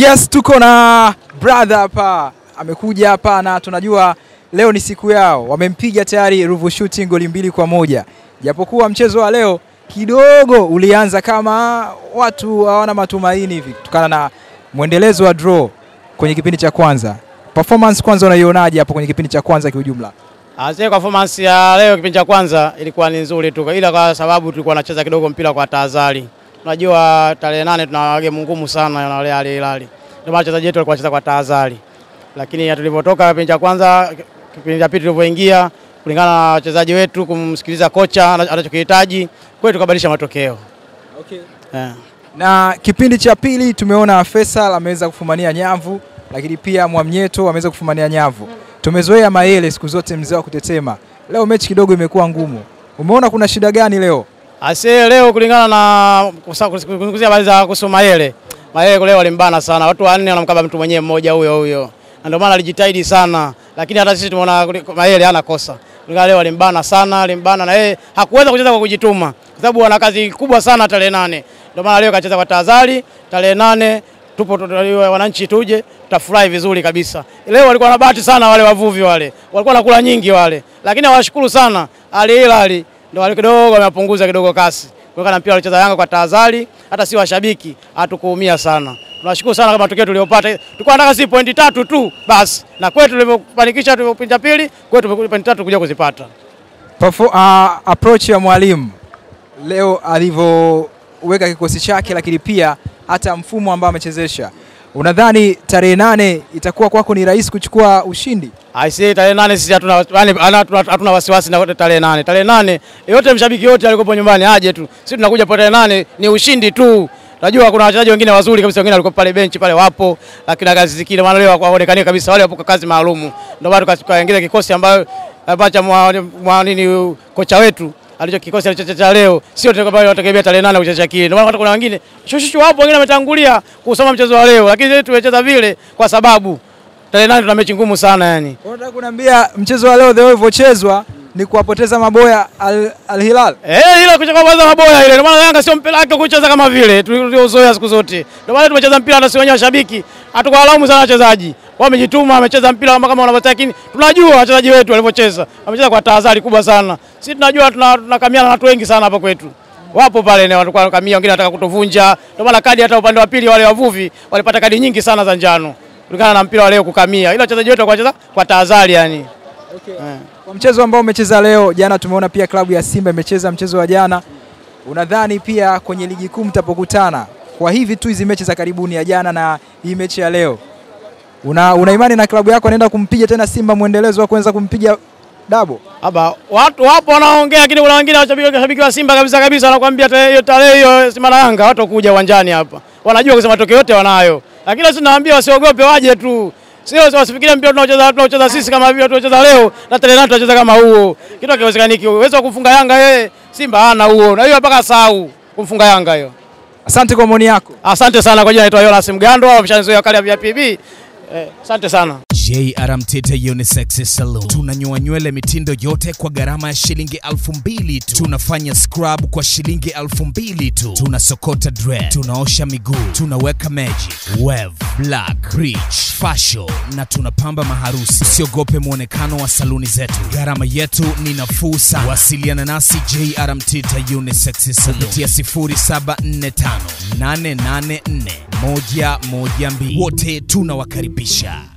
Yes, tuko na brother hapa, amekuja hapa na tunajua leo ni siku yao. Wamempiga tayari Ruvu Shooting goli mbili kwa moja, japokuwa mchezo wa leo kidogo ulianza kama watu hawana matumaini hivi kutokana na mwendelezo wa draw kwenye kipindi cha kwanza. Performance kwanza unaionaje hapo kwenye kipindi cha kwanza kiujumla? Azee, performance ya leo kipindi cha kwanza ilikuwa ni nzuri tu, ila kwa sababu tulikuwa tunacheza kidogo mpira kwa tahadhari. Unajua tarehe nane tuna game ngumu sana na wale Al Hilal, ndio maana wachezaji wetu walikuwa wacheza kwa tahadhari, lakini tulivyotoka kipindi cha kwanza, kipindi cha pili tulivyoingia, kulingana na wachezaji wetu kumsikiliza kocha anachokihitaji, kweli tukabadilisha matokeo Okay. yeah. Na kipindi cha pili tumeona Faisal ameweza kufumania nyavu, lakini pia Mwamnyeto ameweza kufumania nyavu. Tumezoea Mayele siku zote mzee wa kutetema. Leo mechi kidogo imekuwa ngumu. Umeona kuna shida gani leo? Ase leo kulingana na kuzungumzia habari za kuhusu Mayele. Mayele leo walimbana sana. Watu wanne wanamkaba mtu mwenyewe mmoja huyo huyo. Na ndio maana alijitahidi sana. Lakini hata sisi tumeona Mayele hana kosa. Kulingana leo walimbana sana, alimbana na yeye hakuweza kucheza kwa kujituma. Kwa sababu ana kazi kubwa sana tarehe nane. Ndio maana leo kacheza kwa tahadhari. Tarehe nane tupo wananchi tuje tutafurahi vizuri kabisa. Leo walikuwa na bahati sana wale wavuvi wale. Walikuwa nakula nyingi wale. Lakini hawashukuru sana Al Hilal ndio wale kidogo wamepunguza kidogo kasi. kuweka na mpira walicheza Yanga kwa tahadhari, hata si washabiki hatukuumia sana. Tunashukuru sana kwa matokeo tuliyopata. Tulikuwa nataka si pointi tatu tu basi. Na kwetu tulivyofanikisha tulipopinja pili, kwetu pointi tatu kuja kuzipata. Perfo, uh, approach ya mwalimu leo alivyoweka kikosi chake, lakini pia hata mfumo ambao amechezesha, unadhani tarehe nane itakuwa kwako ni rahisi kuchukua ushindi? Aisee, tarehe nane sisi hatuna wasiwasi na tarehe nane. Tarehe nane yote mshabiki yote alikopo nyumbani aje tu. Sisi tunakuja kwa tarehe nane ni ushindi tu. Najua kuna wachezaji wengine wazuri kabisa, wengine walikuwa pale benchi pale wapo, lakini kazi zikile maana leo hawaonekani kabisa wale wapo kwa kazi maalumu, Ndio maana tukaingiza kikosi ambayo abacha mwa nini kocha wetu alicho kikosi alichocheza leo sio tunategemea tarehe nane kucheza kile. Ndio maana hata kuna wengine shushushu wapo wengine wametangulia kusoma mchezo wa leo, lakini sisi tumecheza vile kwa sababu tarehe nane tuna mechi ngumu sana yani. Unataka kuniambia mchezo wa leo the way ulivyochezwa ni kuwapoteza maboya Al, Al Hilal? Eh, hilo kucheza kwa maboya ile. Ndio maana Yanga sio mpira wake kucheza kama vile tuliozoea siku zote. Ndio maana tumecheza mpira hata si wenyewe washabiki. Hatukuwalaumu sana wachezaji. Wamejituma, wamecheza mpira kama kama wanavyotaka, lakini tunajua wachezaji wetu walivyocheza. Wamecheza kwa tahadhari kubwa sana. Sisi tunajua tunakamiana na watu wengi sana hapa kwetu. Wapo pale na walikuwa kamia wengine wanataka kutuvunja. Ndio maana kadi hata upande wa pili wale wavuvi walipata kadi nyingi sana za njano. Kulingana na mpira wa leo kukamia. Ila wachezaji wetu wacheza kwa tahadhari yani. Okay. Yeah. Kwa mchezo ambao umecheza leo, jana tumeona pia klabu ya Simba imecheza mchezo wa jana. Unadhani pia kwenye ligi kuu mtapokutana kwa hivi tu hizi mechi za karibuni ya jana na hii mechi ya leo, una, una imani na klabu yako anaenda kumpiga tena Simba mwendelezo wa kuweza kumpiga dabo? Aba, watu wapo wanaongea, lakini kuna wengine washabiki wa Simba kabisa kabisa wanakuambia hiyo tarehe hiyo Simba na Yanga watu kuja uwanjani hapa, wanajua kusema matokeo yote wanayo, lakini sisi tunawaambia wasiogope, waje tu Sio wasifikirie mpira tunaocheza tunaocheza sisi kama vile tunacheza leo na tarehe nane tunacheza kama huo. Kitu hakiwezekaniki. Uwezo wa kufunga Yanga yeye Simba hana huo. Na hiyo mpaka sahau kumfunga Yanga hiyo. Asante kwa maoni yako. Asante sana kwa jina naitwa Jonas mshanzo wa kali ya VIPB. Eh, sana. JR Mtete Unisex Salon. Tunanyoa nywele mitindo yote kwa gharama ya shilingi elfu mbili tu. Tunafanya scrub kwa shilingi elfu mbili tu. Tunasokota dread, tunaosha miguu, tunaweka magic, wave, black, bleach, fashion na tunapamba maharusi. Usiogope mwonekano wa saluni zetu, gharama yetu ni nafuu sana. Wasiliana nasi JR Mtete Unisex Salon kupitia 0745 884 112. Wote tunawakaribisha. Bicha.